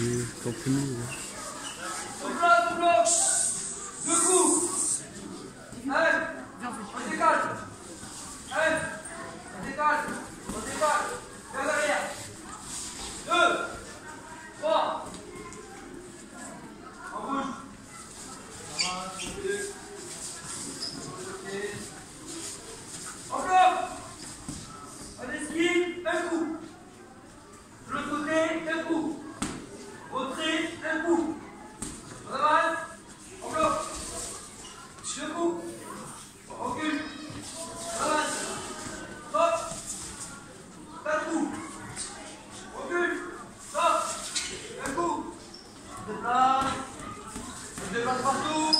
plus mous. Au plat, au bloc Deux coups Allez On décale. Allez On décale. On décale Debout. Recule. Avance. Hop. Pas coup. Recule. Hop. Un coup. De place. De place partout.